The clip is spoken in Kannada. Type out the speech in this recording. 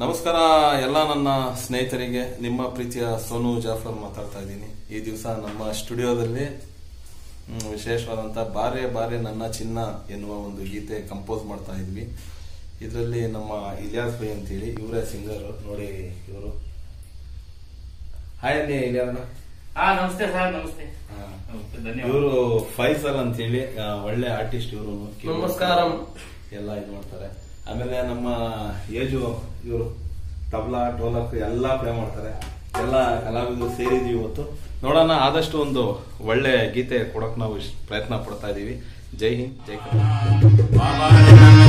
ನಮಸ್ಕಾರ ಎಲ್ಲ ನನ್ನ ಸ್ನೇಹಿತರಿಗೆ. ನಿಮ್ಮ ಪ್ರೀತಿಯ ಸೋನು ಜಾಫರ್ ಮಾತಾಡ್ತಾ ಇದ್ದೀನಿ. ಈ ದಿವಸ ನಮ್ಮ ಸ್ಟುಡಿಯೋದಲ್ಲಿ ವಿಶೇಷವಾದಂತ ವಿಶೇಷವಾದಂಥ ಬಾರೆ ಬಾರೆ ನನ್ನ ಚಿನ್ನ ಎನ್ನುವ ಒಂದು ಗೀತೆ ಕಂಪೋಸ್ ಮಾಡ್ತಾ ಇದ್ವಿ. ಇದರಲ್ಲಿ ನಮ್ಮ ಇಲಿಯಾಸ್ ಬೈ ಅಂತೇಳಿ ಇವರೇ ಸಿಂಗರ್ ನೋಡಿ ಇವರು. ಹಾಯ್ ಅಲ್ಲಿ ಇಲಿಯಾಸ್ ನಮಸ್ತೆ ಸರ್ ನಮಸ್ತೆ. ಇವರು ಫೈಸಲ್ ಅಂತೇಳಿ ಒಳ್ಳೆ ಆರ್ಟಿಸ್ಟ್ ಇವರು ನಮಸ್ಕಾರ. ಎಲ್ಲ ಇದು ಮಾಡ್ತಾರೆ. ಆಮೇಲೆ ನಮ್ಮ ಏಜು ಇವರು, ತಬ್ಲಾ ಟೋಲಕ್ ಎಲ್ಲ ಪ್ಲೇ ಮಾಡ್ತಾರೆ. ಎಲ್ಲ ಕಲಾವಿದರು ಸೇರಿದೀವಿ ಇವತ್ತು. ನೋಡೋಣ, ಆದಷ್ಟು ಒಂದು ಒಳ್ಳೆ ಗೀತೆ ಕೊಡಕ್ ನಾವು ಪ್ರಯತ್ನ ಪಡ್ತಾ ಇದೀವಿ. ಜೈ ಹಿಂದ್, ಜೈ ಕರ್ನಾಟಕ.